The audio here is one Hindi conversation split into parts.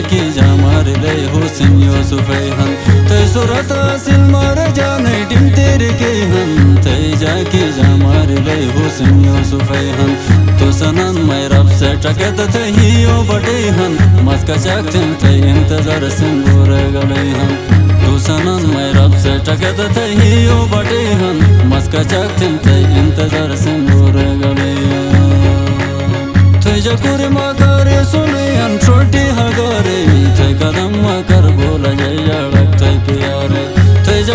जाकी जामार ले हुसन यूसुफै हन तै सुरत सिल मार जाने, टिम तेरे के हन तै जाकी जामार ले हुसन यूसुफै हन तो सनन मै रब से टकत थे, हियो बटे हन मस्का चकतिम थे, इंतज़ार सिंदूर गले हन तो सनन मै रब से टकत थे, हियो बटे हन मस्का चकतिम थे, इंतज़ार सिंदूर गले Tăi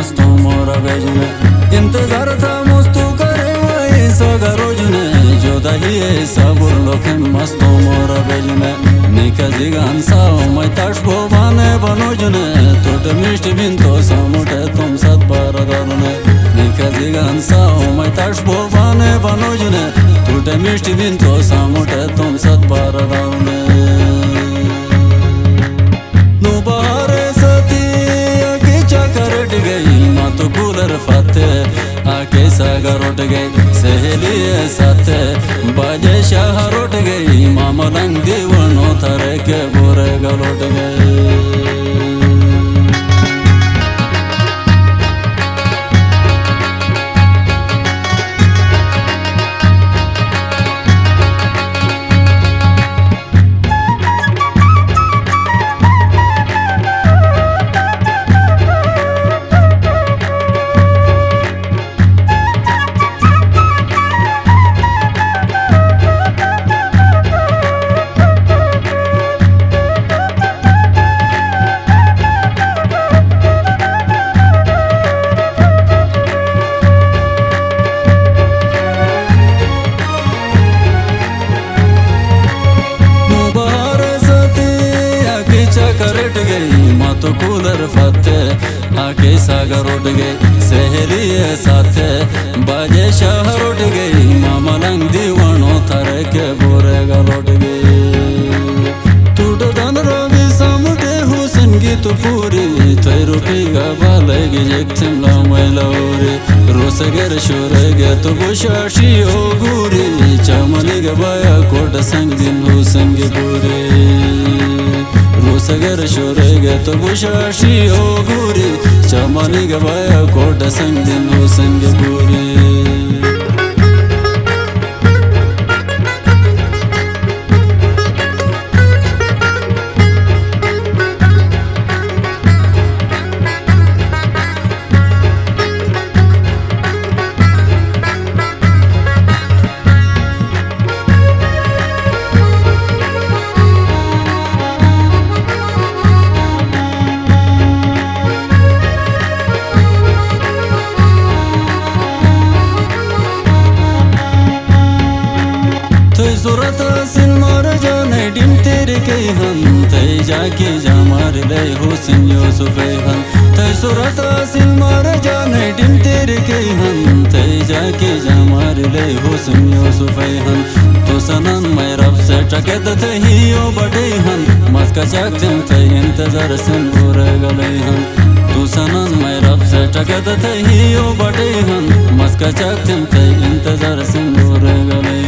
મસ્તો મોર બેજને ઇંતજાર થા મસ્તો કરે વાય સગા રોજને જો દહીએ સબુર લોકન મસ્તો મોર બેજને નિકા જીગાન સાવ મય તાશ બોવાને બનોજને તોટ મિષ્ટ બિન તો સમોટે તુમ સત પરદરને નિકા જીગાન સાવ મય તાશ બોવાને બનોજને તોટ મિષ્ટ બિન તો સમોટે તુમ સત પરદરને आके सागर उठ गई सहेली साथ बाजे शहर उठ गई माँ मलंग दीवनो थरे के बुरे गल उठ सागर उठ गई सहेली साथे। बाजे शहर उठ गई माँ मलंग दीवानो थरे के बोरे गल उठ गई। टूट धन रवि समुटे गीत पूरी तै रुपी गा बालगी जेक थिमला मैलौरी रोसगर शोरगे तो बुशाशी ओ गुरी, चमली गे बाया कोट संग दिन हुसन गे पूरी। रोस सगर शोरे गे तो बुशाशी ओ गुरी चमानी गवाया कोट थै जाके जामार ले हुसैन यूसुफ हम। थै सुरत सिन मर जाने डिम तेरे के हम। थै जाके जामार ले हुसैन यूसुफ हम। सनन मैं रब से टकत थे हियो बड़े हम। मस्का चाकतम थे, इंतज़ार सिन बुर गले हम। तू सनन मैं रब से हियो बड़े हम। मस्का चाकतम थे, इंतज़ार सिन बुर गले